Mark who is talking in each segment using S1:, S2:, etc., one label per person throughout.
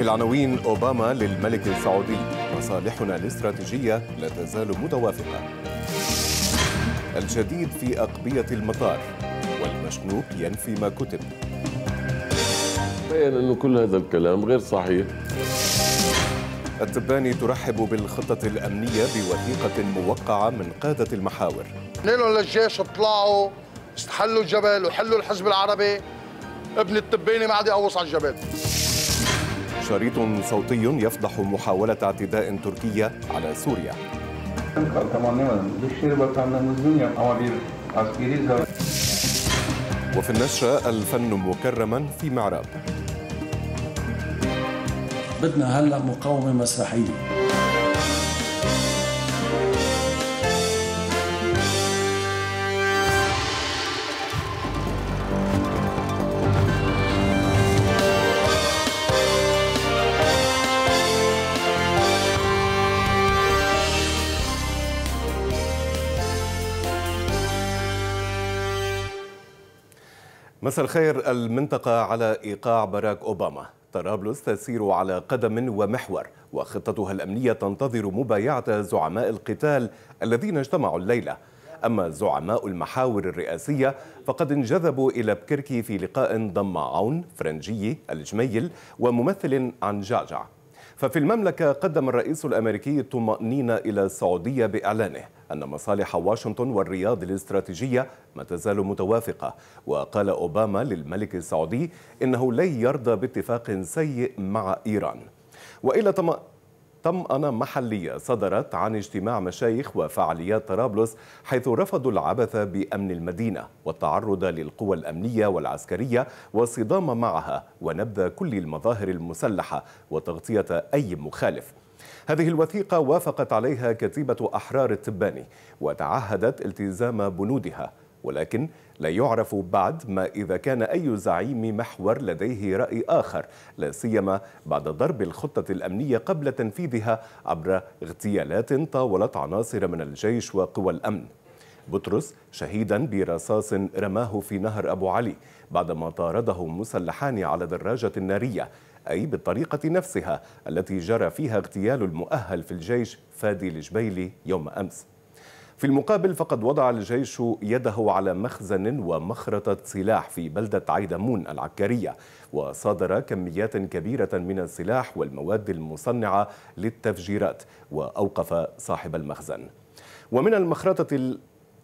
S1: في العناوين أوباما للملك السعودي. مصالحنا الاستراتيجية لا تزال متوافقة. الجديد في أقبية المطار والمشنوق ينفي ما كتب.
S2: بين أنه كل هذا الكلام غير صحيح.
S1: التباني ترحب بالخطة الأمنية بوثيقة موقعة من قادة المحاور.
S3: ليلهم للجيش اطلعوا استحلوا الجبل وحلوا الحزب العربي. ابن التباني ما عاد يقوص على الجبل.
S1: شريط صوتي يفضح محاولة اعتداء تركية على سوريا. وفي النشرة الفن مكرما في معراب
S4: بدنا هلا مقاومة مسرحية.
S1: مساء الخير. المنطقة على إيقاع باراك أوباما. طرابلس تسير على قدم ومحور وخطتها الأمنية تنتظر مبايعة زعماء القتال الذين اجتمعوا الليلة. أما زعماء المحاور الرئاسية فقد انجذبوا إلى بكركي في لقاء ضم عون فرنجي الجميل وممثل عن جعجع. ففي المملكة قدم الرئيس الأمريكي الطمأنينة إلى السعودية بإعلانه أن مصالح واشنطن والرياض الاستراتيجية ما تزال متوافقة. وقال أوباما للملك السعودي إنه لن يرضى باتفاق سيء مع إيران. وإلى طمأنة محلية صدرت عن اجتماع مشايخ وفعاليات طرابلس حيث رفضوا العبث بأمن المدينة والتعرض للقوى الأمنية والعسكرية والصدام معها ونبذ كل المظاهر المسلحة وتغطية أي مخالف. هذه الوثيقة وافقت عليها كتيبة أحرار التباني وتعهدت التزام بنودها ولكن لا يعرف بعد ما إذا كان أي زعيم محور لديه رأي آخر لا سيما بعد ضرب الخطة الأمنية قبل تنفيذها عبر اغتيالات طاولت عناصر من الجيش وقوى الأمن. بطرس شهيدا برصاص رماه في نهر أبو علي بعدما طارده مسلحان على دراجة نارية أي بالطريقة نفسها التي جرى فيها اغتيال المؤهل في الجيش فادي الجبيلي يوم أمس. في المقابل فقد وضع الجيش يده على مخزن ومخرطة سلاح في بلدة عيدمون العكارية وصادر كميات كبيرة من السلاح والمواد المصنعة للتفجيرات وأوقف صاحب المخزن. ومن المخرطة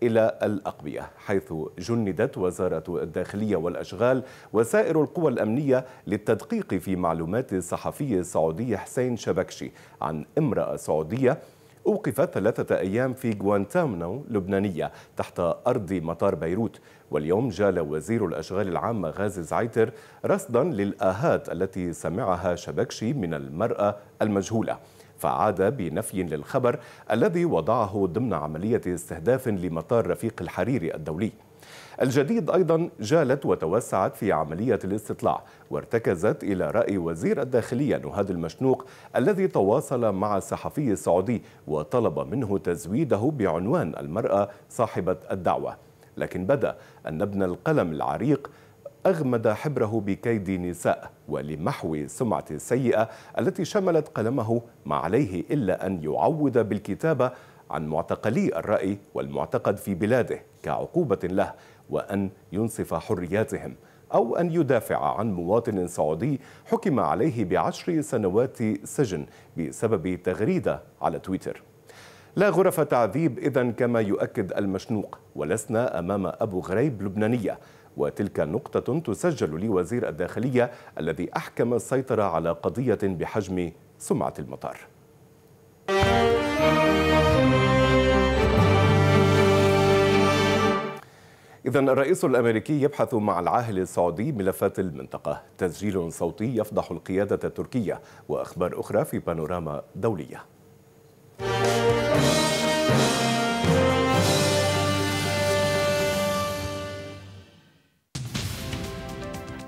S1: إلى الأقبية حيث جندت وزارة الداخلية والأشغال وسائر القوى الأمنية للتدقيق في معلومات الصحفي السعودي حسين شبكشي عن امرأة سعودية أوقفت ثلاثة أيام في غوانتامنو لبنانية تحت أرض مطار بيروت واليوم جال وزير الأشغال العامة غازي زعيتر رصدا للآهات التي سمعها شبكشي من المرأة المجهولة. فعاد بنفي للخبر الذي وضعه ضمن عملية استهداف لمطار رفيق الحريري الدولي. الجديد أيضا جالت وتوسعت في عملية الاستطلاع وارتكزت إلى رأي وزير الداخلية نهاد المشنوق الذي تواصل مع الصحفي السعودي وطلب منه تزويده بعنوان المرأة صاحبة الدعوة. لكن بدأ أن ابن القلم العريق أغمد حبره بكيد نساء ولمحو سمعة السيئة التي شملت قلمه ما عليه إلا أن يعوض بالكتابة عن معتقلي الرأي والمعتقد في بلاده كعقوبة له. وأن ينصف حرياتهم أو أن يدافع عن مواطن سعودي حكم عليه بعشر سنوات سجن بسبب تغريدة على تويتر. لا غرف تعذيب إذا كما يؤكد المشنوق ولسنا أمام أبو غريب لبنانية. وتلك نقطة تسجل لوزير الداخلية الذي أحكم السيطرة على قضية بحجم سمعة المطار. إذا الرئيس الأمريكي يبحث مع العاهل السعودي ملفات المنطقة. تسجيل صوتي يفضح القيادة التركية. وأخبار أخرى في بانوراما دولية.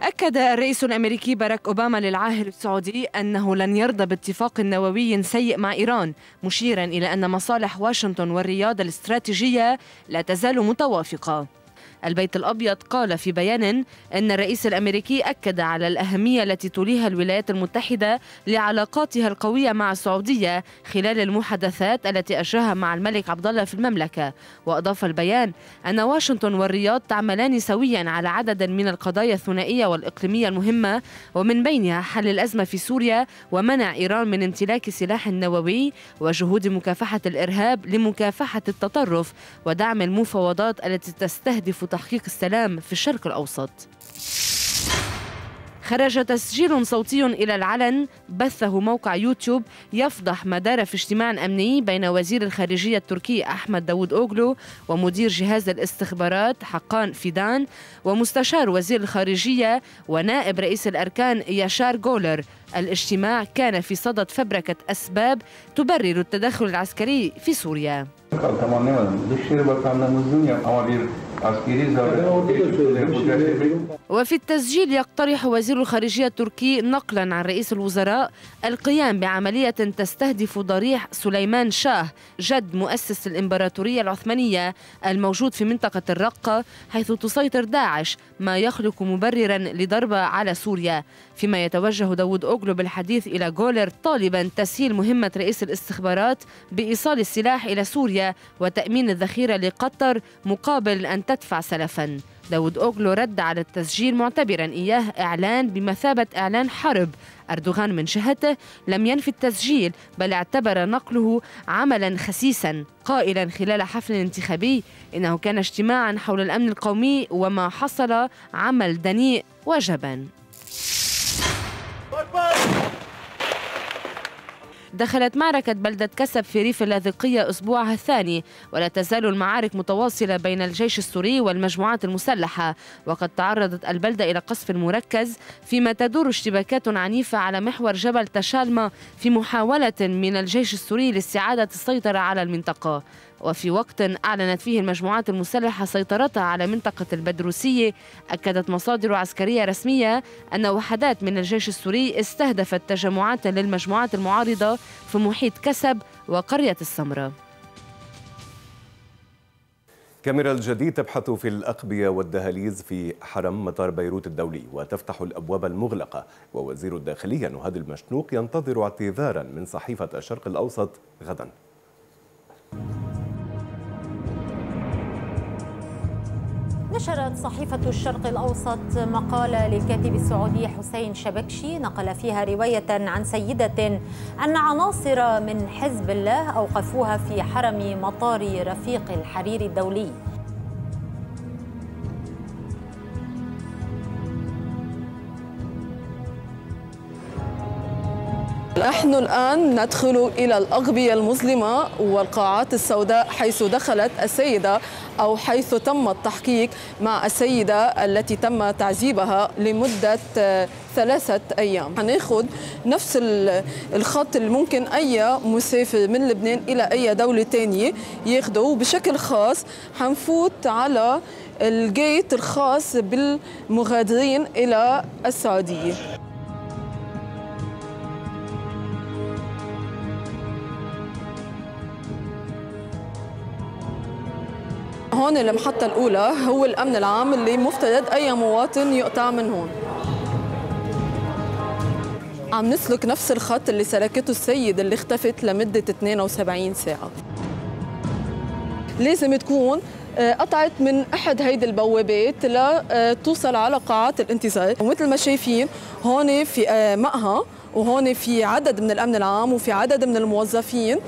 S5: أكد الرئيس الأمريكي باراك أوباما للعاهل السعودي أنه لن يرضى باتفاق نووي سيء مع إيران مشيرا إلى أن مصالح واشنطن والرياض الاستراتيجية لا تزال متوافقة. البيت الأبيض قال في بيان أن الرئيس الأمريكي أكد على الأهمية التي توليها الولايات المتحدة لعلاقاتها القوية مع السعودية خلال المحادثات التي أجراها مع الملك عبد الله في المملكة. وأضاف البيان أن واشنطن والرياض تعملان سويا على عدد من القضايا الثنائية والإقليمية المهمة ومن بينها حل الأزمة في سوريا ومنع إيران من امتلاك سلاح نووي وجهود مكافحة الإرهاب لمكافحة التطرف ودعم المفاوضات التي تستهدف تحقيق السلام في الشرق الأوسط. خرج تسجيل صوتي إلى العلن بثه موقع يوتيوب يفضح ما دار في اجتماع أمني بين وزير الخارجية التركي أحمد داود أوغلو ومدير جهاز الاستخبارات حقان فيدان ومستشار وزير الخارجية ونائب رئيس الأركان ياشار جولر الاجتماع كان في صدد فبركة أسباب تبرر التدخل العسكري في سوريا. وفي التسجيل يقترح وزير الخارجية التركي نقلا عن رئيس الوزراء القيام بعملية تستهدف ضريح سليمان شاه جد مؤسس الإمبراطورية العثمانية الموجود في منطقة الرقة حيث تسيطر داعش ما يخلق مبررا لضربة على سوريا. فيما يتوجه داود أوغلو بالحديث إلى جولر طالبا تسهيل مهمة رئيس الاستخبارات بإيصال السلاح إلى سوريا. وتأمين الذخيرة لقطر مقابل أن تدفع سلفا. داود أوغلو رد على التسجيل معتبرا إياه إعلان بمثابة إعلان حرب. أردوغان من جهته لم ينفي التسجيل بل اعتبر نقله عملا خسيسا. قائلا خلال حفل انتخابي إنه كان اجتماعا حول الأمن القومي وما حصل عمل دنيء وجبان دخلت معركة بلدة كسب في ريف اللاذقية أسبوعها الثاني ولا تزال المعارك متواصلة بين الجيش السوري والمجموعات المسلحة. وقد تعرضت البلدة إلى قصف مركز فيما تدور اشتباكات عنيفة على محور جبل تشالما في محاولة من الجيش السوري لاستعادة السيطرة على المنطقة. وفي وقت أعلنت فيه المجموعات المسلحة سيطرتها على منطقة البدروسية أكدت مصادر عسكرية رسمية أن وحدات من الجيش السوري استهدفت تجمعات للمجموعات المعارضة في محيط كسب وقرية السمرة.
S1: كاميرا الجديد تبحث في الأقبية والدهاليز في حرم مطار بيروت الدولي وتفتح الأبواب المغلقة. ووزير الداخلية نهاد المشنوق ينتظر اعتذارا من صحيفة الشرق الأوسط غدا.
S6: نشرت صحيفة الشرق الأوسط مقالة للكاتب السعودي حسين شبكشي نقل فيها رواية عن سيدة أن عناصر من حزب الله أوقفوها في حرم مطار رفيق الحرير الدولي.
S7: نحن الآن ندخل إلى الأغبية المظلمة والقاعات السوداء حيث دخلت السيدة أو حيث تم التحقيق مع السيدة التي تم تعذيبها لمدة ثلاثة أيام. هناخد نفس الخط اللي ممكن أي مسافر من لبنان إلى أي دولة تانية ياخده. وبشكل خاص هنفوت على الجيت الخاص بالمغادرين إلى السعودية. هون المحطة الأولى هو الأمن العام اللي مفترض أي مواطن يقطع من هون. عم نسلك نفس الخط اللي سلكته السيد اللي اختفت لمدة 72 ساعة. لازم تكون قطعت من أحد هيدي البوابات لتوصل على قاعات الانتظار. ومثل ما شايفين هون في مقهى وهون في عدد من الأمن العام وفي عدد من الموظفين.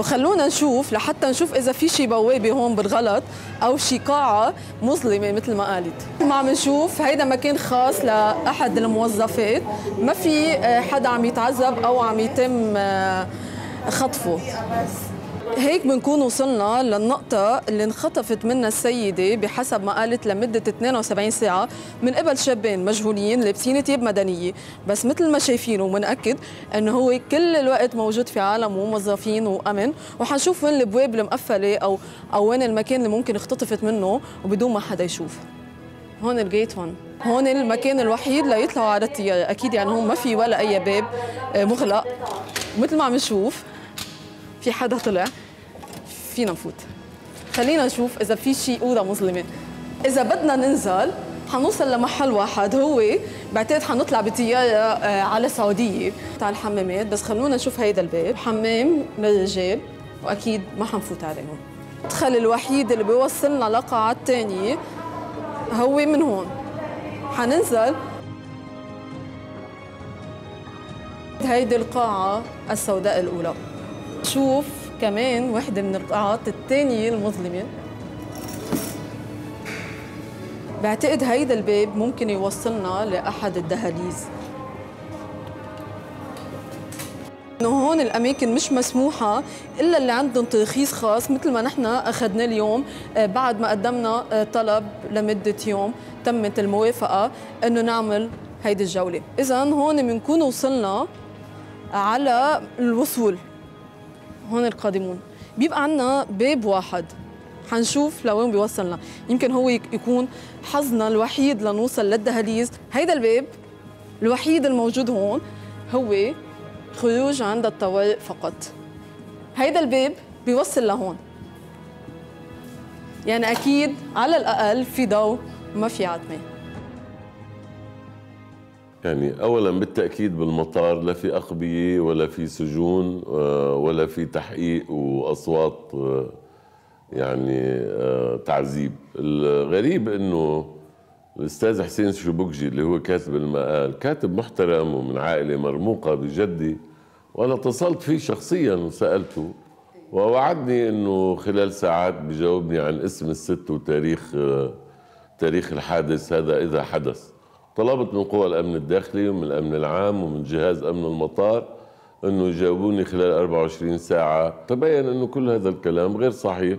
S7: وخلونا نشوف لحتى نشوف إذا في شي بوابة هون بالغلط أو شي قاعة مظلمة مثل ما قالت. ما عم نشوف هيدا مكان خاص لأحد الموظفات. ما في حدا عم يتعذب أو عم يتم خطفه. هيك بنكون وصلنا للنقطة اللي انخطفت منها السيدة بحسب ما قالت لمدة 72 ساعة من قبل شابين مجهولين لابسين ثياب مدنية. بس مثل ما شايفين ومنأكد انه هو كل الوقت موجود في عالم وموظفين وأمن وحنشوف وين الابواب المقفلة أو أو وين المكان اللي ممكن اختطفت منه وبدون ما حدا يشوف. هون الجيت هون. هون المكان الوحيد ليطلعوا على الطيارة أكيد يعني هون ما في ولا أي باب مغلق. مثل ما عم نشوف في حدا طلع فينا نفوت. خلينا نشوف إذا في شيء أوضة مظلمة. إذا بدنا ننزل حنوصل لمحل واحد هو بعتقد حنطلع بطياره آه، على السعودية. تاع الحمامات بس خلونا نشوف هيدا الباب. حمام للرجال وأكيد ما حنفوت عليهم المدخل الوحيد اللي بيوصلنا لقاعة الثانية هو من هون. حننزل. هيدي القاعة السوداء الأولى. شوف كمان وحدة من القاعات الثانية المظلمة. بعتقد هيدا الباب ممكن يوصلنا لأحد الدهاليز. إنه هون الأماكن مش مسموحة إلا اللي عندهم ترخيص خاص مثل ما نحن أخذناه اليوم آه، بعد ما قدمنا آه، طلب لمدة يوم تمت الموافقة إنه نعمل هيدي الجولة. اذا هون بنكون وصلنا على الوصول. هون القادمون. بيبقى عندنا باب واحد. حنشوف لوين بيوصلنا. يمكن هو يكون حظنا الوحيد لنوصل للدهاليز هيدا الباب الوحيد الموجود هون هو خروج عند الطوارئ فقط. هيدا الباب بيوصل لهون. يعني أكيد على الأقل في ضوء ما في عتمة
S2: يعني اولا بالتأكيد بالمطار لا في أقبية ولا في سجون آه، ولا في تحقيق وأصوات آه، يعني آه، تعذيب. الغريب إنه الأستاذ حسين شبوكجي اللي هو كاتب المقال كاتب محترم ومن عائلة مرموقة بجدي وأنا اتصلت فيه شخصيا وسألته ووعدني إنه خلال ساعات بجاوبني عن اسم الست وتاريخ تاريخ الحادث هذا إذا حدث. طلبت من قوى الأمن الداخلي ومن الأمن العام ومن جهاز أمن المطار إنه يجاوبوني خلال 24 ساعة. تبين إنه كل هذا الكلام غير صحيح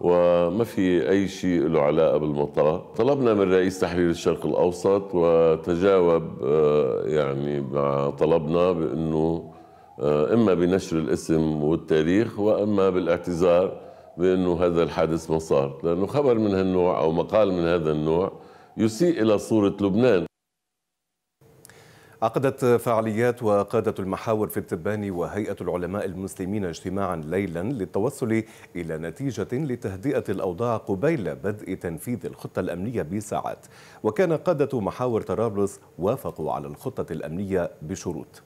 S2: وما في أي شيء له علاقة بالمطار. طلبنا من رئيس تحرير الشرق الأوسط وتجاوب آه، يعني مع طلبنا بإنه آه، إما بنشر الاسم والتاريخ وإما بالاعتذار بإنه هذا الحادث ما صار. لأنه خبر من هالنوع أو مقال من هذا النوع يسيء إلى صورة لبنان.
S1: عقدت فعاليات وقادة المحاور في التباني وهيئة العلماء المسلمين اجتماعا ليلا للتوصل إلى نتيجة لتهدئة الأوضاع قبيل بدء تنفيذ الخطة الأمنية بساعات. وكان قادة محاور طرابلس وافقوا على الخطة الأمنية بشروط.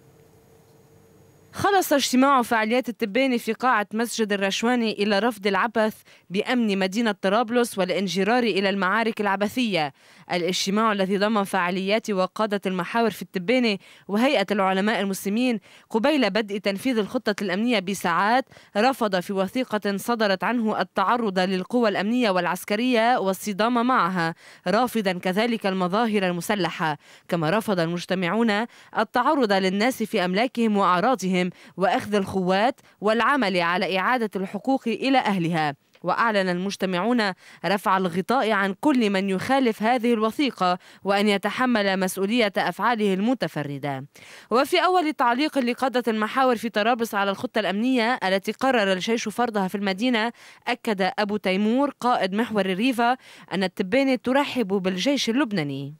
S5: خلص اجتماع فعاليات التباني في قاعة مسجد الرشواني إلى رفض العبث بأمن مدينة طرابلس والانجرار إلى المعارك العبثية. الاجتماع الذي ضم فعاليات وقادة المحاور في التباني وهيئة العلماء المسلمين قبيل بدء تنفيذ الخطة الأمنية بساعات رفض في وثيقة صدرت عنه التعرض للقوى الأمنية والعسكرية والصدام معها رافضا كذلك المظاهر المسلحة. كما رفض المجتمعون التعرض للناس في أملاكهم وأعراضهم وأخذ الخوات والعمل على إعادة الحقوق إلى أهلها. وأعلن المجتمعون رفع الغطاء عن كل من يخالف هذه الوثيقة وأن يتحمل مسؤولية أفعاله المتفردة. وفي أول تعليق لقادة المحاور في طرابلس على الخطة الأمنية التي قرر الجيش فرضها في المدينة أكد أبو تيمور قائد محور الريفا أن التبانة ترحب بالجيش اللبناني.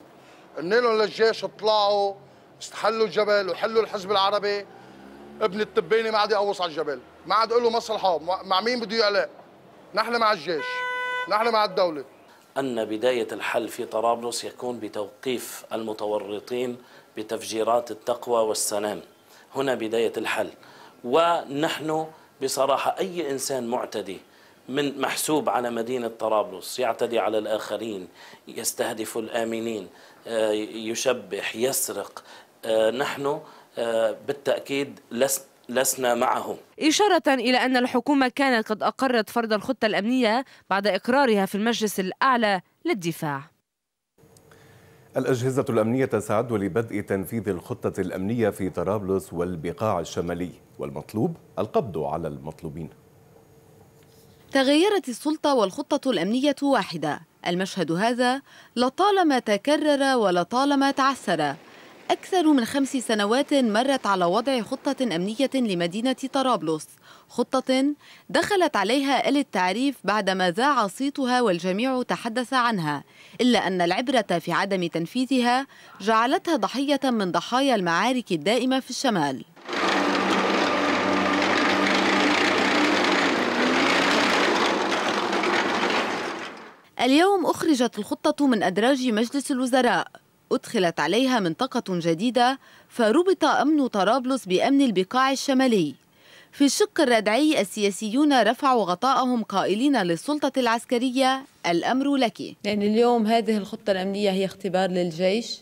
S3: لهم للجيش اطلعوا استحلوا الجبل وحلوا الحزب العربي ابن التباني ما عاد يقوص على الجبل. ما عاد يقول له مصلحه مع مين بده يعلق؟ نحن مع الجيش. نحن مع الدولة.
S8: أن بداية الحل في طرابلس يكون بتوقيف المتورطين بتفجيرات التقوى والسلام. هنا بداية الحل. ونحن بصراحة أي إنسان معتدي من محسوب على مدينة طرابلس يعتدي على الآخرين يستهدف الآمنين آه، يشبح يسرق آه، نحن بالتأكيد لسنا لسنا معه
S5: إشارة إلى أن الحكومة كانت قد أقرت فرض الخطة الأمنية بعد إقرارها في المجلس الأعلى للدفاع.
S1: الأجهزة الأمنية تسعد لبدء تنفيذ الخطة الأمنية في طرابلس والبقاع الشمالي والمطلوب القبض على المطلوبين.
S9: تغيرت السلطة والخطة الأمنية واحدة. المشهد هذا لطالما تكرر ولطالما تعسر أكثر من خمس سنوات مرت على وضع خطة أمنية لمدينة طرابلس. خطة دخلت عليها آل التعريف بعدما ذاع صيتها والجميع تحدث عنها إلا أن العبرة في عدم تنفيذها جعلتها ضحية من ضحايا المعارك الدائمة في الشمال. اليوم أخرجت الخطة من أدراج مجلس الوزراء. أدخلت عليها منطقة جديدة فربط أمن طرابلس بأمن البقاع الشمالي. في الشق الردعي السياسيون رفعوا غطاءهم قائلين للسلطة العسكرية الأمر لك.
S7: يعني اليوم هذه الخطة الأمنية هي اختبار للجيش؟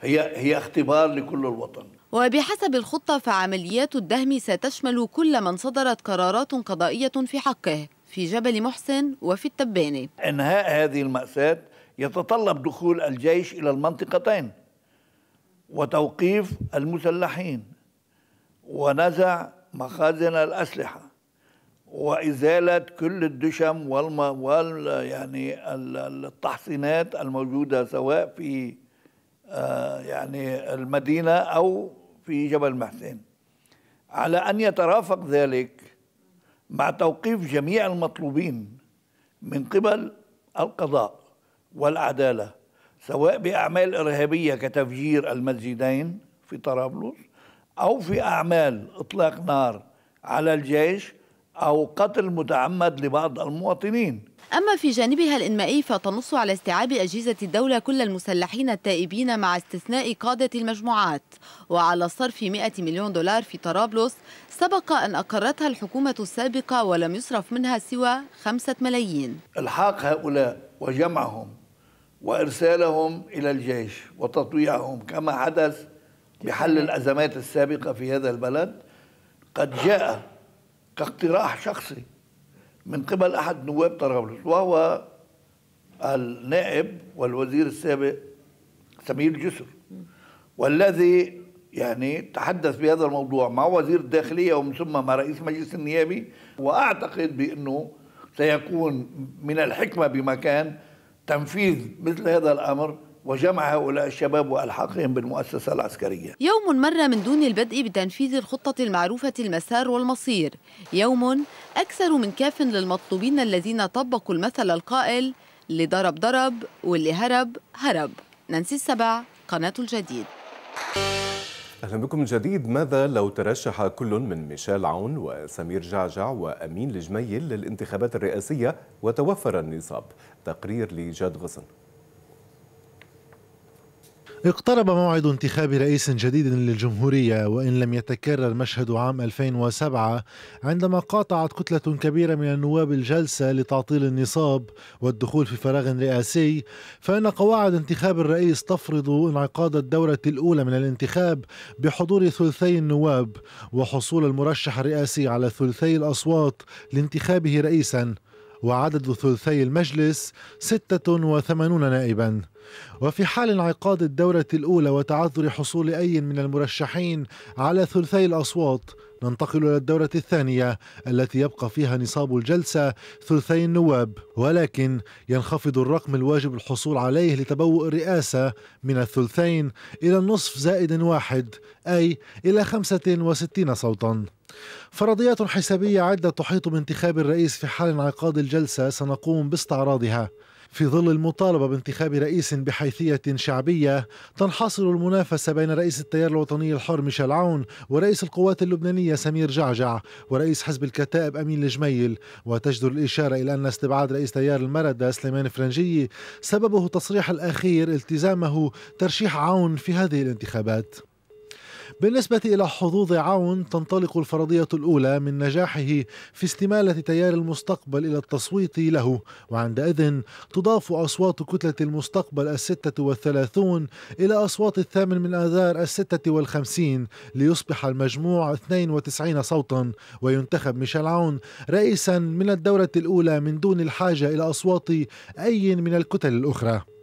S10: هي هي اختبار لكل الوطن.
S9: وبحسب الخطة فعمليات الدهم ستشمل كل من صدرت قرارات قضائية في حقه في جبل محسن وفي التبانة
S10: إنهاء هذه المأساة يتطلب دخول الجيش إلى المنطقتين وتوقيف المسلحين ونزع مخازن الأسلحة وإزالة كل الدشم والم وال يعني التحصينات الموجودة سواء في آه يعني المدينة أو في جبل محسن. على أن يترافق ذلك مع توقيف جميع المطلوبين من قبل القضاء. والعدالة سواء بأعمال إرهابية كتفجير المسجدين في طرابلس أو في أعمال إطلاق نار على الجيش أو قتل متعمد لبعض المواطنين.
S9: أما في جانبها الإنمائي فتنص على استيعاب أجهزة الدولة كل المسلحين التائبين مع استثناء قادة المجموعات. وعلى صرف 100 مليون دولار في طرابلس سبق أن أقرتها الحكومة السابقة ولم يصرف منها سوى خمسة ملايين.
S10: الحاق هؤلاء وجمعهم وإرسالهم إلى الجيش وتطويعهم كما حدث بحل الأزمات السابقة في هذا البلد قد جاء كاقتراح شخصي من قبل أحد نواب طرابلس وهو النائب والوزير السابق سمير جسر والذي يعني تحدث بهذا الموضوع مع وزير الداخلية ومن ثم مع رئيس مجلس النيابي وأعتقد بأنه سيكون من الحكمة بمكان تنفيذ مثل هذا الأمر وجمع هؤلاء الشباب وألحاقهم بالمؤسسة العسكرية.
S9: يوم مر من دون البدء بتنفيذ الخطة المعروفة المسار والمصير، يوم أكثر من كاف للمطلوبين الذين طبقوا المثل القائل اللي ضرب ضرب واللي هرب هرب. نانسي السبع قناة الجديد.
S1: أهلا بكم من جديد ماذا لو ترشح كل من ميشيل عون وسمير جعجع وأمين الجميل للانتخابات الرئاسية وتوفر النصاب تقرير لجاد غصن
S11: اقترب موعد انتخاب رئيس جديد للجمهورية وإن لم يتكرر مشهد عام 2007 عندما قاطعت كتلة كبيرة من النواب الجلسة لتعطيل النصاب والدخول في فراغ رئاسي فإن قواعد انتخاب الرئيس تفرض انعقاد الدورة الأولى من الانتخاب بحضور ثلثي النواب وحصول المرشح الرئاسي على ثلثي الأصوات لانتخابه رئيسا وعدد ثلثي المجلس 86 نائبا. وفي حال انعقاد الدورة الأولى وتعذر حصول أي من المرشحين على ثلثي الأصوات ننتقل إلى الدورة الثانية التي يبقى فيها نصاب الجلسة ثلثي النواب ولكن ينخفض الرقم الواجب الحصول عليه لتبوء الرئاسة من الثلثين إلى النصف زائد واحد أي إلى 65 صوتا. فرضيات حسابية عدة تحيط بانتخاب الرئيس في حال انعقاد الجلسة سنقوم باستعراضها. في ظل المطالبة بانتخاب رئيس بحيثية شعبية تنحصر المنافسة بين رئيس التيار الوطني الحر ميشيل عون ورئيس القوات اللبنانية سمير جعجع ورئيس حزب الكتائب أمين الجميل. وتجدر الإشارة إلى أن استبعاد رئيس تيار المردة سليمان فرنجي سببه تصريح الأخير التزامه ترشيح عون في هذه الانتخابات. بالنسبة إلى حظوظ عون تنطلق الفرضية الأولى من نجاحه في استمالة تيار المستقبل إلى التصويت له. وعندئذ تضاف أصوات كتلة المستقبل الستة والثلاثون إلى أصوات الثامن من آذار الستة والخمسين ليصبح المجموع 92 صوتا. وينتخب ميشيل عون رئيسا من الدورة الأولى من دون الحاجة إلى أصوات أي من الكتل الأخرى.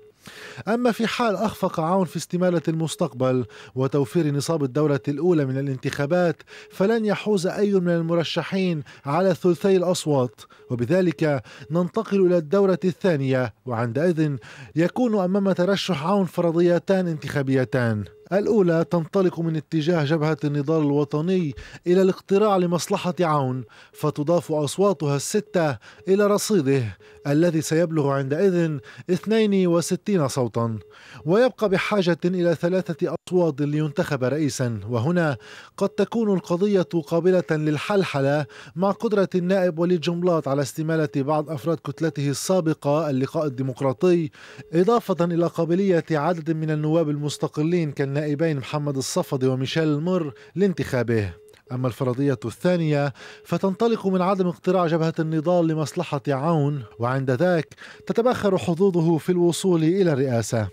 S11: أما في حال أخفق عون في استمالة المستقبل وتوفير نصاب الدورة الأولى من الانتخابات فلن يحوز أي من المرشحين على ثلثي الأصوات. وبذلك ننتقل إلى الدورة الثانية وعندئذ يكون أمام ترشح عون فرضيتان انتخابيتان. الأولى تنطلق من اتجاه جبهة النضال الوطني إلى الاقتراع لمصلحة عون فتضاف أصواتها الستة إلى رصيده الذي سيبلغ عندئذ 62 صوتا. ويبقى بحاجة إلى ثلاثة أصوات لينتخب رئيسا وهنا قد تكون القضية قابلة للحلحلة مع قدرة النائب وليد جنبلاط على استمالة بعض أفراد كتلته السابقة اللقاء الديمقراطي إضافة إلى قابلية عدد من النواب المستقلين كالنائبين محمد الصفدي وميشيل المر لانتخابه. أما الفرضية الثانية فتنطلق من عدم اقتراع جبهة النضال لمصلحة عون وعند ذاك تتبخر حظوظه في الوصول إلى الرئاسة.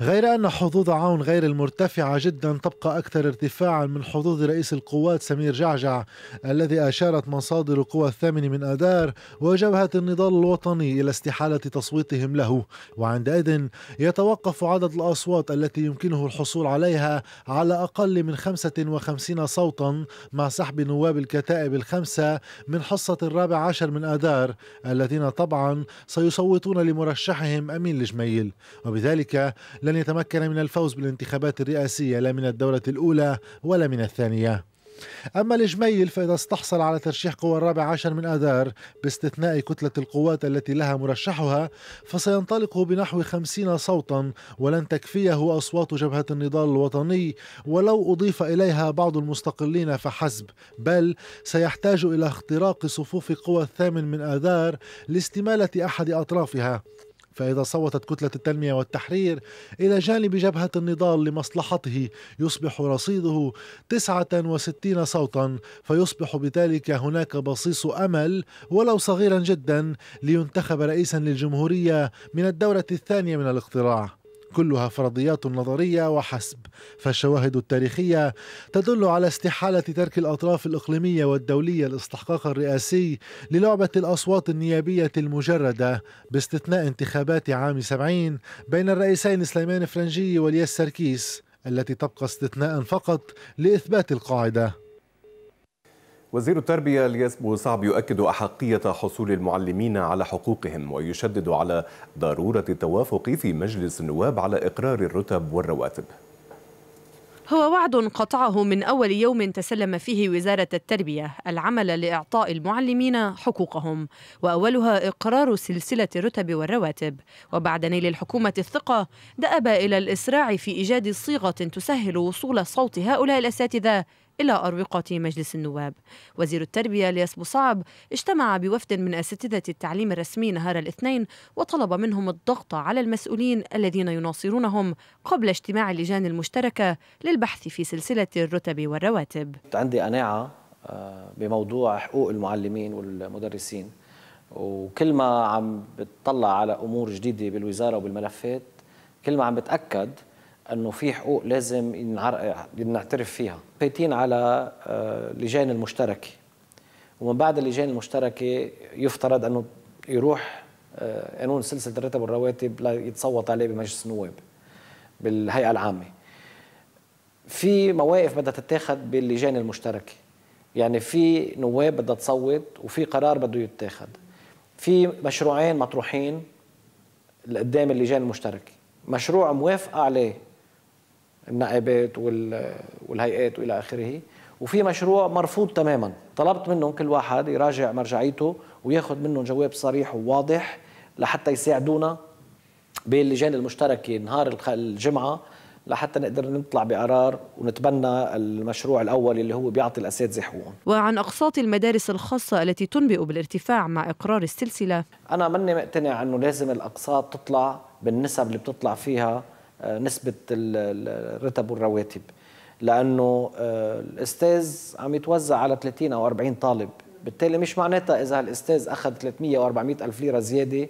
S11: غير أن حظوظ عون غير المرتفعة جدا تبقى أكثر ارتفاعا من حظوظ رئيس القوات سمير جعجع الذي أشارت مصادر القوى الثامن من آذار وجبهة النضال الوطني إلى استحالة تصويتهم له. وعندئذ يتوقف عدد الأصوات التي يمكنه الحصول عليها على أقل من 55 صوتا مع سحب نواب الكتائب الخمسة من حصة الرابع عشر من آذار الذين طبعا سيصوتون لمرشحهم أمين الجميل وبذلك لن يتمكن من الفوز بالانتخابات الرئاسية لا من الدولة الأولى ولا من الثانية. أما الجميل فإذا استحصل على ترشيح قوى الرابع عشر من آذار باستثناء كتلة القوات التي لها مرشحها فسينطلق بنحو خمسين صوتا ولن تكفيه أصوات جبهة النضال الوطني ولو أضيف إليها بعض المستقلين فحسب بل سيحتاج إلى اختراق صفوف قوى الثامن من آذار لاستمالة أحد أطرافها. فإذا صوتت كتلة التنمية والتحرير إلى جانب جبهة النضال لمصلحته يصبح رصيده 69 صوتا فيصبح بذلك هناك بصيص أمل ولو صغيرا جدا لينتخب رئيسا للجمهورية من الدورة الثانية من الاقتراع. كلها فرضيات نظرية وحسب. فالشواهد التاريخية تدل على استحالة ترك الأطراف الإقليمية والدولية الاستحقاق الرئاسي للعبة الأصوات النيابية المجردة باستثناء انتخابات عام 70 بين الرئيسين سليمان فرنجي والياس سركيس التي تبقى استثناء فقط لإثبات القاعدة.
S1: وزير التربية الياس بوصعب يؤكد أحقية حصول المعلمين على حقوقهم ويشدد على ضرورة التوافق في مجلس النواب على إقرار الرتب والرواتب.
S5: هو وعد قطعه من أول يوم تسلم فيه وزارة التربية العمل لإعطاء المعلمين حقوقهم وأولها إقرار سلسلة الرتب والرواتب. وبعد نيل الحكومة الثقة دأب إلى الإسراع في إيجاد صيغة تسهل وصول صوت هؤلاء الأساتذة إلى أروقة مجلس النواب. وزير التربية إلياس بوصعب اجتمع بوفد من أساتذة التعليم الرسمي نهار الاثنين وطلب منهم الضغط على المسؤولين الذين يناصرونهم قبل اجتماع اللجان المشتركة للبحث في سلسلة الرتب والرواتب.
S12: عندي قناعة آه، بموضوع حقوق المعلمين والمدرسين. وكل ما عم بتطلع على أمور جديدة بالوزارة وبالملفات كل ما عم بتأكد أنه في حقوق لازم نعترف فيها. فايتين على آه، المشتركه ومن بعد اللجان المشتركه يفترض أنه يروح آه، قانون سلسلة الراتب والرواتب ليتصوت عليه بمجلس النواب بالهيئة العامة. في مواقف بدها تتاخذ باللجان المشتركه يعني في نواب بدها تصوت وفي قرار بده يتاخذ في مشروعين مطروحين قدام اللجان المشتركه مشروع موافقة عليه. النائبات والهيئات وإلى آخره وفي مشروع مرفوض تماما طلبت منهم كل واحد يراجع مرجعيته وياخذ منهم جواب صريح وواضح لحتى يساعدونا باللجان المشتركة نهار الجمعة لحتى نقدر نطلع بقرار ونتبنى المشروع الأول اللي هو بيعطي الأساتذة حقوقهم.
S5: وعن أقساط المدارس الخاصة التي تنبئ بالارتفاع مع إقرار السلسلة.
S12: أنا ماني مقتنع إنه لازم الأقساط تطلع بالنسب اللي بتطلع فيها نسبة الرتب والرواتب لأنه آه، الأستاذ عم يتوزع على 30 أو 40 طالب. بالتالي مش معناتها إذا الأستاذ أخذ 300 و 400 ألف ليرة زيادة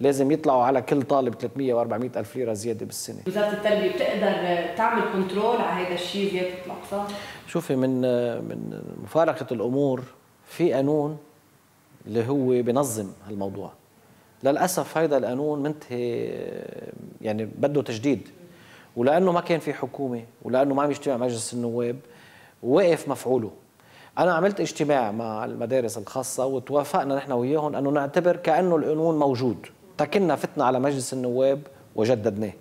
S12: لازم يطلعوا على كل طالب 300 و 400 ألف ليرة زيادة بالسنة.
S5: وزارة التربية بتقدر تعمل كنترول على هذا الشيء زيادة الأقساط؟
S12: شوفي من من مفارقة الأمور في قانون اللي هو بنظم هالموضوع. للأسف هذا القانون منتهي يعني بده تجديد. ولأنه ما كان في حكومة ولأنه ما عم يجتمع مجلس النواب وقف مفعوله. أنا عملت اجتماع مع المدارس الخاصة وتوافقنا نحن وياهم أنه نعتبر كأنه القانون موجود. تكنا فتنا على مجلس النواب وجددناه.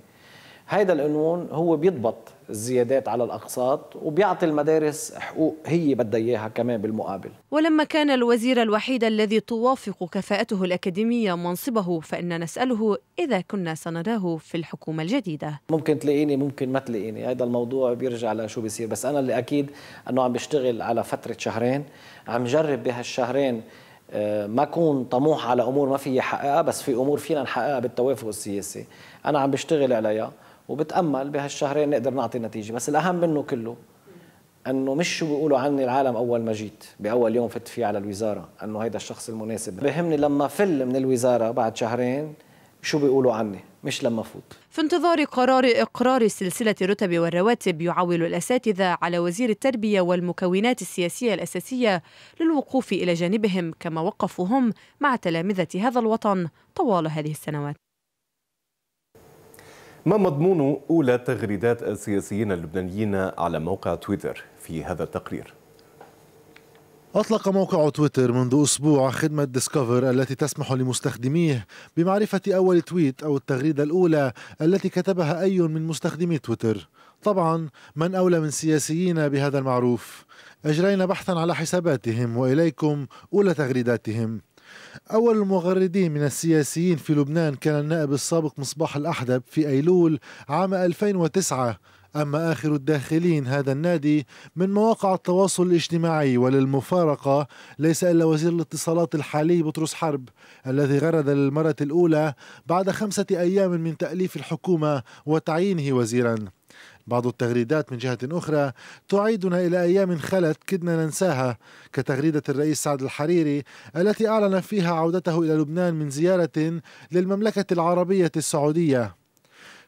S12: هذا القانون هو بيضبط الزيادات على الأقساط وبيعطي المدارس حقوق هي بدها إياها كمان بالمقابل.
S5: ولما كان الوزير الوحيد الذي توافق كفاءته الأكاديمية منصبه فإن نسأله إذا كنا سنراه في الحكومة الجديدة.
S12: ممكن تلاقيني ممكن ما تلاقيني. هذا الموضوع بيرجع لشو بيصير. بس أنا اللي أكيد أنه عم بشتغل على فترة شهرين. عم جرب بهالشهرين آه، ما اكون طموح على أمور ما في حققها بس في أمور فينا نحققها بالتوافق السياسي. أنا عم بشتغل عليها. وبتأمل بهالشهرين نقدر نعطي نتيجة. بس الأهم منه كله إنه مش شو بيقولوا عني العالم أول ما جيت بأول يوم فت فيه على الوزارة إنه هيدا الشخص المناسب. بهمني لما فل من الوزارة بعد شهرين شو بيقولوا عني؟ مش لما فوت.
S5: في انتظار قرار إقرار سلسلة الرتب والرواتب يعول الأساتذة على وزير التربية والمكونات السياسية الأساسية للوقوف إلى جانبهم كما وقفوا هم مع تلامذة هذا الوطن طوال هذه السنوات.
S1: ما مضمون أولى تغريدات السياسيين اللبنانيين على موقع تويتر في هذا التقرير؟
S11: أطلق موقع تويتر منذ أسبوع خدمة ديسكفر التي تسمح لمستخدميه بمعرفة أول تويت أو التغريدة الأولى التي كتبها أي من مستخدمي تويتر. طبعا من أولى من سياسيين بهذا المعروف. أجرينا بحثا على حساباتهم وإليكم أولى تغريداتهم. أول المغردين من السياسيين في لبنان كان النائب السابق مصباح الأحدب في أيلول عام 2009 أما آخر الداخلين هذا النادي من مواقع التواصل الاجتماعي وللمفارقة ليس إلا وزير الاتصالات الحالي بطرس حرب الذي غرد للمرة الأولى بعد خمسة أيام من تأليف الحكومة وتعيينه وزيراً. بعض التغريدات من جهة أخرى تعيدنا إلى أيام خلت كدنا ننساها كتغريدة الرئيس سعد الحريري التي أعلن فيها عودته إلى لبنان من زيارة للمملكة العربية السعودية.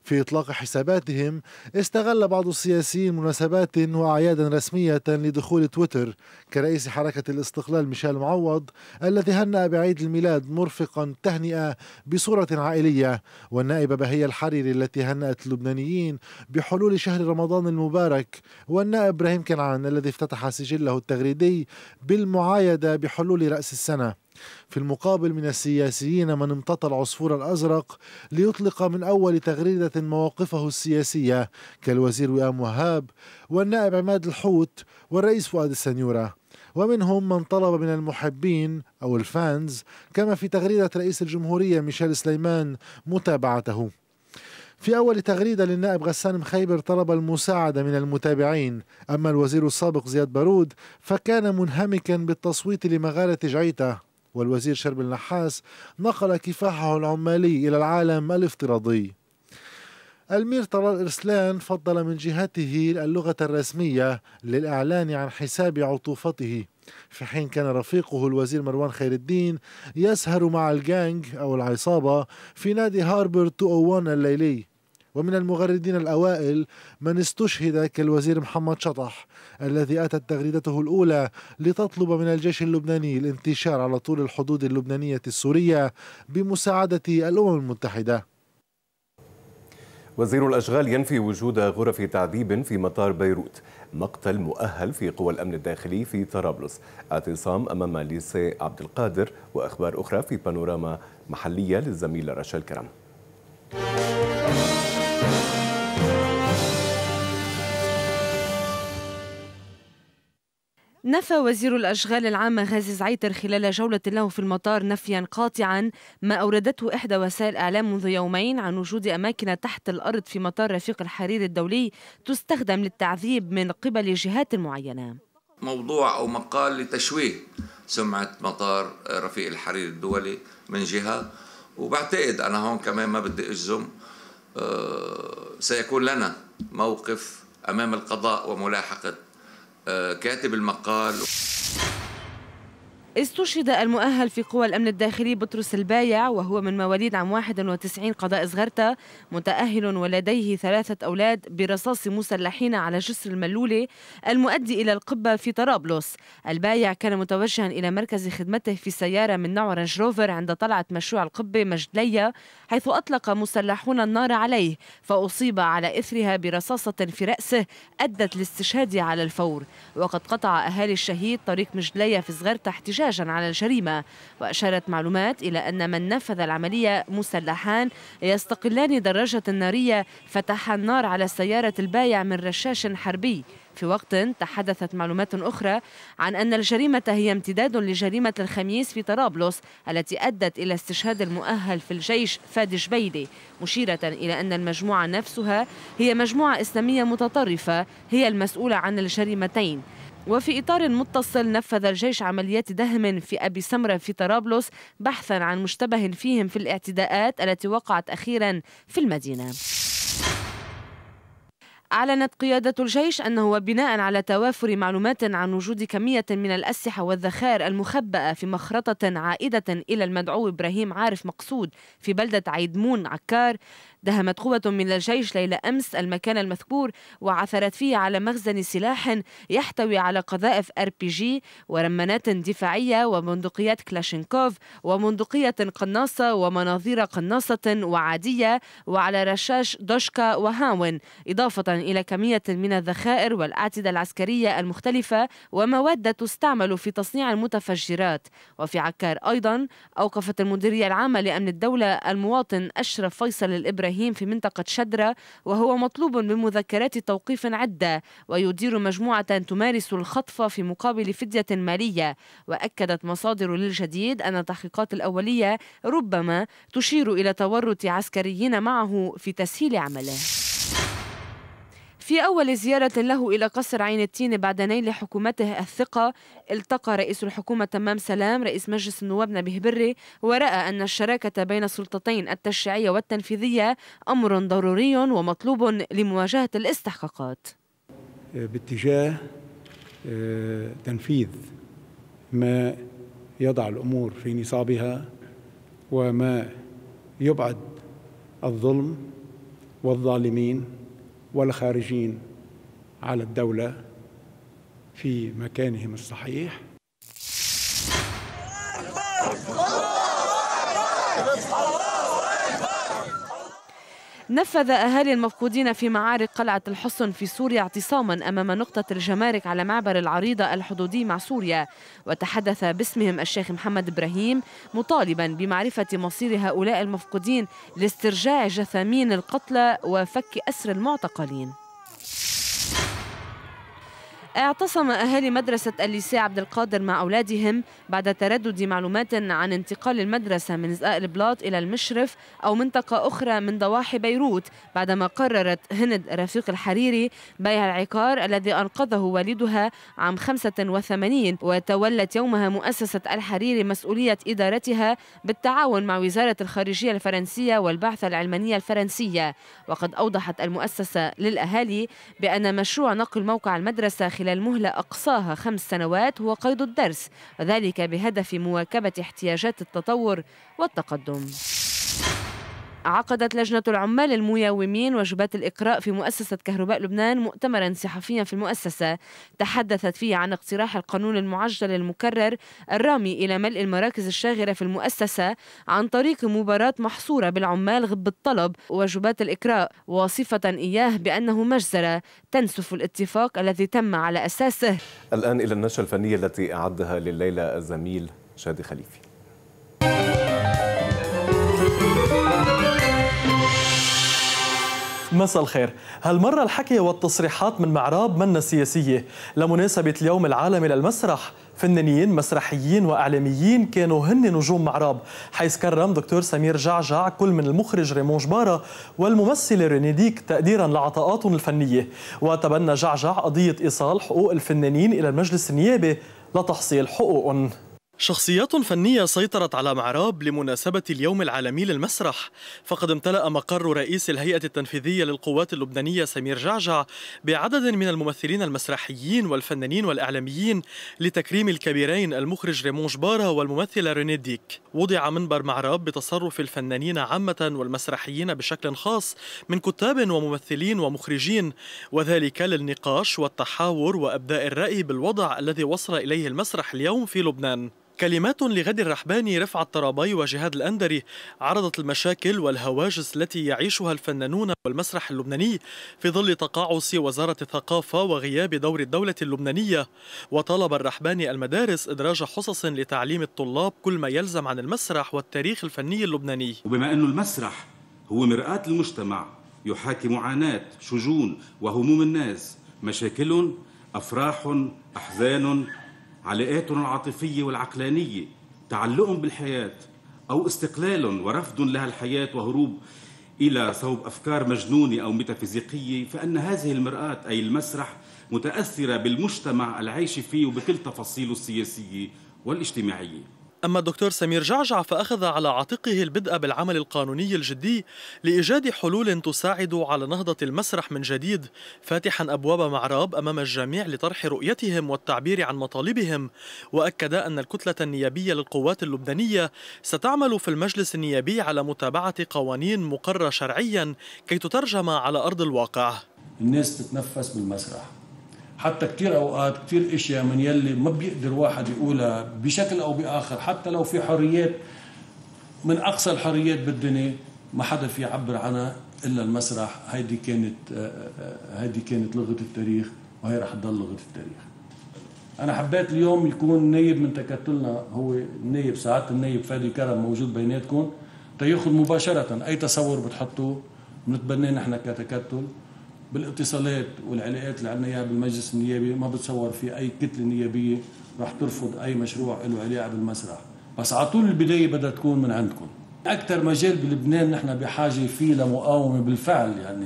S11: في إطلاق حساباتهم استغل بعض السياسيين مناسبات وأعيادا رسمية لدخول تويتر. كرئيس حركة الاستقلال ميشيل معوض الذي هنأ بعيد الميلاد مرفقا تهنئة بصورة عائلية. والنائبة بهية الحريري التي هنأت اللبنانيين بحلول شهر رمضان المبارك. والنائب إبراهيم كنعان الذي افتتح سجله التغريدي بالمعايدة بحلول رأس السنة. في المقابل من السياسيين من امتطى العصفور الأزرق ليطلق من أول تغريدة مواقفه السياسية كالوزير وئام وهاب والنائب عماد الحوت والرئيس فؤاد السنيورة. ومنهم من طلب من المحبين أو الفانز كما في تغريدة رئيس الجمهورية ميشيل سليمان متابعته. في أول تغريدة للنائب غسان مخيبر طلب المساعدة من المتابعين. أما الوزير السابق زياد بارود فكان منهمكا بالتصويت لمغارة جعيتة. والوزير شرب النحاس نقل كفاحه العمالي إلى العالم الافتراضي. المير طلال إرسلان فضل من جهته اللغة الرسمية للإعلان عن حساب عطوفته. في حين كان رفيقه الوزير مروان خير الدين يسهر مع الجانج أو العصابة في نادي هاربر 201 الليلي. ومن المغردين الأوائل من استشهد كالوزير محمد شطح الذي أتت تغريدته الأولى لتطلب من الجيش اللبناني الانتشار على طول الحدود اللبنانية السورية بمساعدة الأمم المتحدة.
S1: وزير الأشغال ينفي وجود غرف تعذيب في مطار بيروت مقتل مؤهل في قوى الأمن الداخلي في طرابلس. اعتصام أمام ليسي عبد القادر وأخبار أخرى في بانوراما محلية للزميل رشال كرم
S5: نفى وزير الأشغال العامة غازي زعيتر خلال جولة له في المطار نفيا قاطعا ما أوردته إحدى وسائل الإعلام منذ يومين عن وجود أماكن تحت الأرض في مطار رفيق الحريري الدولي تستخدم للتعذيب من قبل جهات معينة.
S13: موضوع أو مقال لتشويه سمعة مطار رفيق الحريري الدولي من جهة. وبعتقد أنا هون كمان ما بدي أجزم آه، سيكون لنا موقف أمام القضاء وملاحقة كاتب المقال.
S5: استشهد المؤهل في قوى الأمن الداخلي بطرس البايع وهو من مواليد عام 91 قضاء صغرتا متأهل ولديه ثلاثة أولاد برصاص مسلحين على جسر الملولة المؤدي إلى القبة في طرابلس. البايع كان متوجها إلى مركز خدمته في سيارة من نوع رانج روفر عند طلعة مشروع القبة مجدلية حيث أطلق مسلحون النار عليه فأصيب على إثرها برصاصة في رأسه أدت لاستشهاده على الفور. وقد قطع أهالي الشهيد طريق مجدلية في زغرتا احتجاجا احتجاجا على الجريمة وأشارت معلومات إلى أن من نفذ العملية مسلحان يستقلان دراجة نارية فتحا النار على سيارة البايع من رشاش حربي. في وقت تحدثت معلومات أخرى عن أن الجريمة هي امتداد لجريمة الخميس في طرابلس التي أدت إلى استشهاد المؤهل في الجيش فادي جبيدي مشيرة إلى أن المجموعة نفسها هي مجموعة إسلامية متطرفة هي المسؤولة عن الجريمتين. وفي إطار متصل نفذ الجيش عمليات دهم في أبي سمرة في طرابلس بحثا عن مشتبه فيهم في الاعتداءات التي وقعت أخيرا في المدينة. أعلنت قيادة الجيش أنه وبناء على توافر معلومات عن وجود كمية من الأسلحة والذخائر المخبأة في مخرطة عائدة إلى المدعو إبراهيم عارف مقصود في بلدة عيدمون عكار دهمت قوة من الجيش ليلة أمس المكان المذكور وعثرت فيه على مخزن سلاح يحتوي على قذائف آر بي جي ورمانات دفاعية وبندقيات كلاشينكوف وبندقية قناصة ومناظير قناصة وعادية وعلى رشاش دوشكا وهاون إضافة إلى كمية من الذخائر والأعتدة العسكرية المختلفة ومواد تستعمل في تصنيع المتفجرات. وفي عكار أيضا أوقفت المديرية العامة لأمن الدولة المواطن أشرف فيصل الإبراهيم في منطقة شدرة وهو مطلوب بمذكرات توقيف عدة ويدير مجموعة تمارس الخطف في مقابل فدية مالية. وأكدت مصادر للجديد أن التحقيقات الأولية ربما تشير إلى تورط عسكريين معه في تسهيل عمله. في أول زيارة له إلى قصر عين التين بعد نيل حكومته الثقة التقى رئيس الحكومة تمام سلام رئيس مجلس النواب نبيه بري ورأى أن الشراكة بين السلطتين التشريعية والتنفيذية أمر ضروري ومطلوب لمواجهة الاستحقاقات.
S14: باتجاه تنفيذ ما يضع الأمور في نصابها وما يبعد الظلم والظالمين والخارجين على الدولة في مكانهم الصحيح.
S5: نفذ أهالي المفقودين في معارك قلعة الحصن في سوريا اعتصاما أمام نقطة الجمارك على معبر العريضة الحدودي مع سوريا. وتحدث باسمهم الشيخ محمد إبراهيم مطالبا بمعرفة مصير هؤلاء المفقودين لاسترجاع جثامين القتلى وفك أسر المعتقلين. اعتصم أهالي مدرسة الليسي عبد القادر مع أولادهم بعد تردد معلومات عن انتقال المدرسة من زقاق البلاط إلى المشرف أو منطقة أخرى من ضواحي بيروت بعدما قررت هند رفيق الحريري بيع العقار الذي أنقذه والدها عام 85 وتولت يومها مؤسسة الحريري مسؤولية إدارتها بالتعاون مع وزارة الخارجية الفرنسية والبعثة العلمانية الفرنسية. وقد أوضحت المؤسسة للأهالي بأن مشروع نقل موقع المدرسة خلال مهلة أقصاها خمس سنوات هو قيد الدرس وذلك بهدف مواكبة احتياجات التطور والتقدم. عقدت لجنة العمال المياومين وجبات الإقراء في مؤسسة كهرباء لبنان مؤتمرا صحفيا في المؤسسة. تحدثت فيه عن اقتراح القانون المعجل المكرر الرامي إلى ملء المراكز الشاغرة في المؤسسة عن طريق مباراة محصورة بالعمال غب الطلب وجبات الإقراء. واصفة إياه بأنه مجزرة تنسف الاتفاق الذي تم على أساسه.
S1: الآن إلى النشرة الفنية التي أعدها لليلة الزميل شادي خليفي.
S15: مساء الخير. هالمرة الحكي والتصريحات من معراب منا سياسية؟ لمناسبة اليوم العالمي للمسرح فنانين مسرحيين وإعلاميين كانوا هن نجوم معراب حيث كرم دكتور سمير جعجع كل من المخرج ريمون جبارة والممثلة رينيديك تقديرا لعطاءاتهم الفنية. وتبنى جعجع قضية إيصال حقوق الفنانين إلى المجلس النيابي لتحصيل حقوقهم. شخصيات فنية سيطرت على معراب لمناسبة اليوم العالمي للمسرح. فقد امتلأ مقر رئيس الهيئة التنفيذية للقوات اللبنانية سمير جعجع بعدد من الممثلين المسرحيين والفنانين والإعلاميين لتكريم الكبيرين المخرج ريمون جبارة والممثلة ريني ديك. وضع منبر معراب بتصرف الفنانين عامة والمسرحيين بشكل خاص من كتاب وممثلين ومخرجين وذلك للنقاش والتحاور وأبداء الرأي بالوضع الذي وصل إليه المسرح اليوم في لبنان. كلمات لغد الرحباني رفعت طرابي وجهاد الأندري عرضت المشاكل والهواجس التي يعيشها الفنانون والمسرح اللبناني في ظل تقاعس وزارة الثقافة وغياب دور الدولة اللبنانية. وطالب الرحباني المدارس إدراج حصص لتعليم الطلاب كل ما يلزم عن المسرح والتاريخ الفني اللبناني.
S16: وبما أن المسرح هو مرآة المجتمع يحاكي معاناة شجون وهموم الناس مشاكلهم أفراح أحزان علاقاتهم العاطفية والعقلانية تعلقهم بالحياة أو استقلال ورفض لها الحياة وهروب إلى صوب أفكار مجنونة أو ميتافيزيقية فأن هذه المرآة أي المسرح متأثرة بالمجتمع العيش فيه وبكل تفاصيله السياسية والاجتماعية.
S15: أما الدكتور سمير جعجع فأخذ على عاتقه البدء بالعمل القانوني الجدي لإيجاد حلول تساعد على نهضة المسرح من جديد فاتحا أبواب معراب أمام الجميع لطرح رؤيتهم والتعبير عن مطالبهم وأكد أن الكتلة النيابية للقوات اللبنانية ستعمل في المجلس النيابي على متابعة قوانين مقرة شرعيا كي تترجم على أرض الواقع.
S4: الناس تتنفس بالمسرح حتى كثير أوقات كثير إشياء من يلي ما بيقدر واحد يقولها بشكل أو بآخر حتى لو في حريات. من أقصى الحريات بالدنيا ما حدا في يعبر عنها إلا المسرح. هيدي كانت هيدي كانت لغة التاريخ وهي رح تضل لغة التاريخ. أنا حبيت اليوم يكون نايب من تكتلنا هو النايب سعادة النايب فادي كرم موجود بيناتكم. تياخذ مباشرة أي تصور بتحطوه بنتبناه نحن كتكتل. بالاتصالات والعلاقات اللي عندنا إياها بالمجلس النيابي ما بتصور في أي كتلة نيابية رح ترفض أي مشروع له علاقة بالمسرح. بس على طول البداية بدها تكون من عندكم. أكثر مجال بلبنان نحن بحاجة فيه لمقاومة بالفعل يعني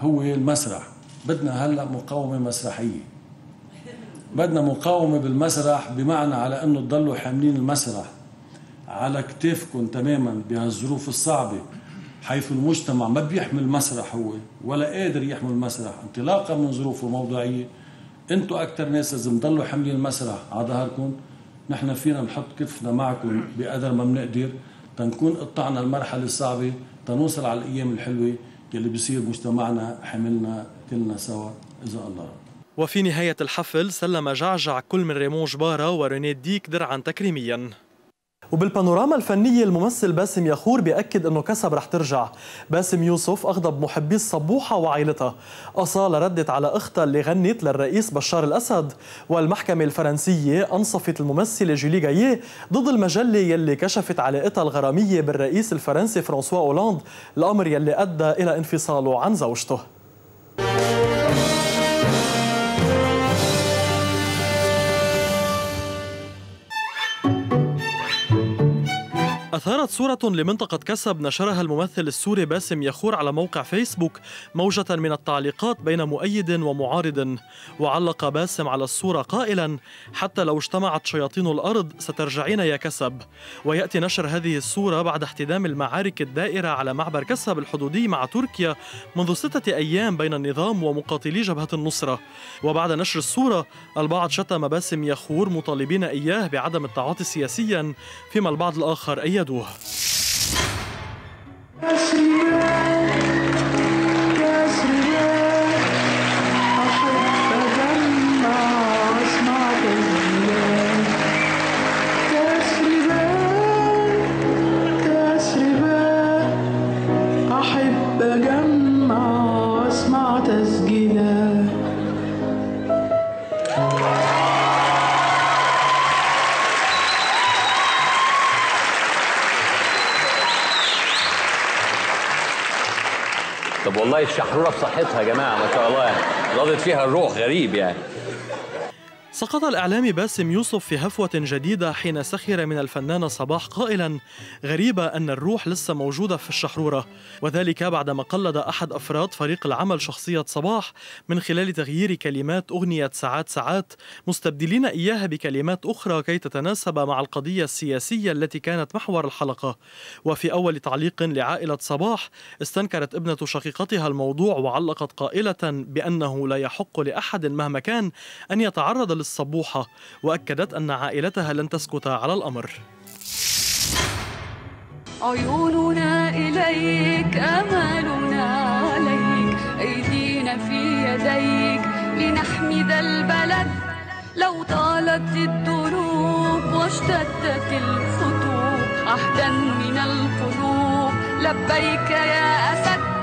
S4: هو المسرح. بدنا هلأ مقاومة مسرحية. بدنا مقاومة بالمسرح بمعنى على إنه تضلوا حاملين المسرح على كتافكم تماما بهالظروف الصعبة. حيث المجتمع ما بيحمل المسرح هو ولا قادر يحمل المسرح انطلاقا من ظروفه موضوعيه أنتم أكثر ناس لازم تضلوا حاملين المسرح على ظهركم نحن فينا نحط كتفنا معكم بقدر ما بنقدر تنكون قطعنا المرحلة الصعبة تنوصل على الأيام الحلوة يلي بصير مجتمعنا حملنا كلنا سوا إذا الله
S15: وفي نهاية الحفل سلم جعجع كل من ريمون جبارة ورينيه ديك درعا تكريميا. وبالبانوراما الفنية الممثل باسم يخور بيأكد أنه كسب رح ترجع. باسم يوسف أغضب محبي الصبوحة وعائلتها أصالة ردت على أختها اللي غنت للرئيس بشار الأسد. والمحكمة الفرنسية أنصفت الممثلة جولي جاييه ضد المجلة يلي كشفت علاقتها الغرامية بالرئيس الفرنسي فرانسوا أولاند. الأمر يلي أدى إلى انفصاله عن زوجته. أثارت صورة لمنطقة كسب نشرها الممثل السوري باسم يخور على موقع فيسبوك موجة من التعليقات بين مؤيد ومعارض. وعلق باسم على الصورة قائلا حتى لو اجتمعت شياطين الأرض سترجعين يا كسب. ويأتي نشر هذه الصورة بعد احتدام المعارك الدائرة على معبر كسب الحدودي مع تركيا منذ ستة أيام بين النظام ومقاتلي جبهة النصرة. وبعد نشر الصورة البعض شتم باسم يخور مطالبين إياه بعدم التعاطي سياسيا فيما البعض الآخر أيد
S17: Predador.
S18: طب والله الشحرورة بصحتها يا جماعة ما شاء الله. يعني فيها الروح غريب يعني.
S15: سقط الإعلامي باسم يوسف في هفوة جديدة حين سخر من الفنانة صباح قائلا غريبة أن الروح لسه موجودة في الشحرورة. وذلك بعدما قلد أحد أفراد فريق العمل شخصية صباح من خلال تغيير كلمات أغنية ساعات ساعات مستبدلين إياها بكلمات أخرى كي تتناسب مع القضية السياسية التي كانت محور الحلقة. وفي أول تعليق لعائلة صباح استنكرت ابنة شقيقتها الموضوع وعلقت قائلة بأنه لا يحق لأحد مهما كان أن يتعرض للصبوحة وأكدت أن عائلتها لن تسكت على الأمر.
S17: عيوننا إليك أمالنا عليك أيدينا في يديك لنحمي ذا البلد. لو طالت الدروب واشتدت الفتوح عهدا من القلوب. لبيك يا أسد.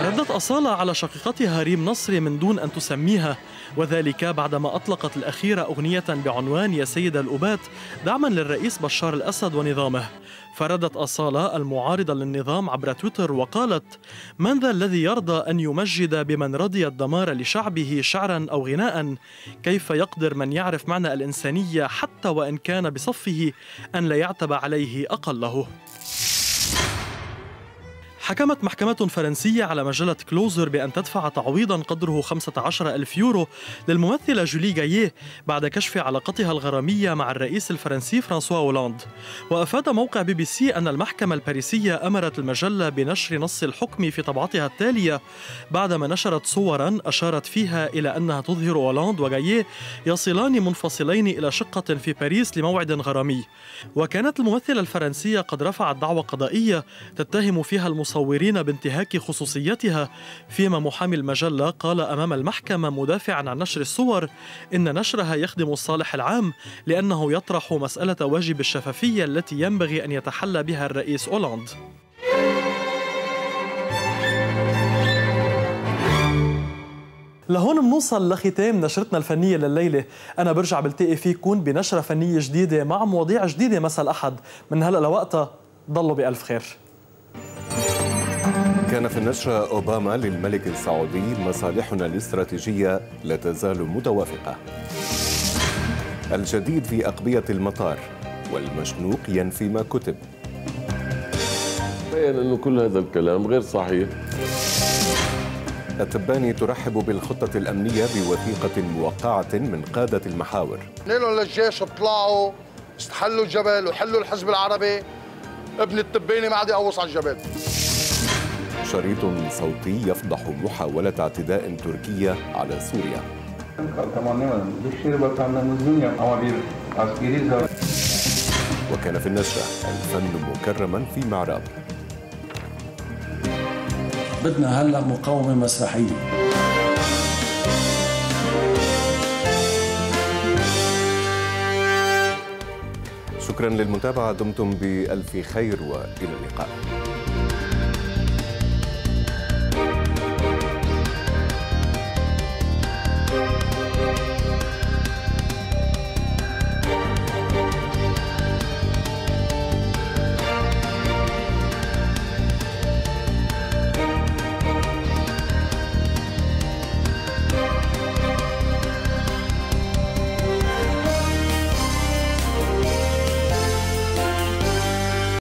S15: ردت أصالة على شقيقتها ريم نصري من دون أن تسميها وذلك بعدما أطلقت الأخيرة أغنية بعنوان يا سيد الأبات دعما للرئيس بشار الأسد ونظامه. فردت أصالة المعارضة للنظام عبر تويتر وقالت من ذا الذي يرضى أن يمجد بمن رضي الدمار لشعبه شعرا أو غناء؟ كيف يقدر من يعرف معنى الإنسانية حتى وإن كان بصفه أن لا يعتب عليه أقله؟ حكمت محكمة فرنسية على مجلة كلوزر بأن تدفع تعويضا قدره 15 ألف يورو للممثلة جولي جاييه بعد كشف علاقتها الغرامية مع الرئيس الفرنسي فرانسوا هولاند وأفاد موقع بي بي سي أن المحكمة الباريسية أمرت المجلة بنشر نص الحكم في طبعتها التالية بعدما نشرت صورا أشارت فيها إلى أنها تظهر هولاند وجاييه يصلان منفصلين إلى شقة في باريس لموعد غرامي. وكانت الممثلة الفرنسية قد رفعت دعوى قضائية تتهم فيها المصورين بانتهاك خصوصيتها. فيما محامي المجلة قال أمام المحكمة مدافعا عن نشر الصور إن نشرها يخدم الصالح العام لأنه يطرح مسألة واجب الشفافية التي ينبغي أن يتحلى بها الرئيس أولاند. لهون بنوصل لختام نشرتنا الفنية لليلة. أنا برجع بلتقي فيكم بنشرة فنية جديدة مع مواضيع جديدة. مساء الأحد. من هلأ لوقتها ضلوا بألف خير.
S1: كان في النشرة أوباما للملك السعودي مصالحنا الاستراتيجية لا تزال متوافقة. الجديد في أقبية المطار والمشنوق ينفي ما كتب.
S2: بين أنه كل هذا الكلام غير صحيح.
S1: التباني ترحب بالخطة الأمنية بوثيقة موقعة من قادة المحاور.
S3: لهم للجيش اطلعوا استحلوا الجبل وحلوا الحزب العربي. ابن التباني ما عاد يقوص على الجبل.
S1: شريط صوتي يفضح محاولة اعتداء تركية على سوريا. وكان في النشرة الفن مكرما في معراب
S4: بدنا هلا مقاومة مسرحية.
S1: شكرا للمتابعة دمتم بألف خير وإلى اللقاء.